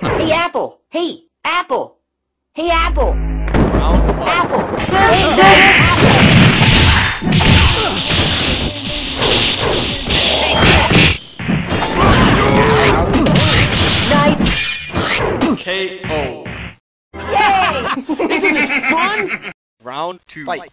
Hey, Apple! Hey, Apple! Hey, Apple! Round one. Apple! Hey, Apple! Nice! KO. Yay! Isn't this fun? Round two. Fight.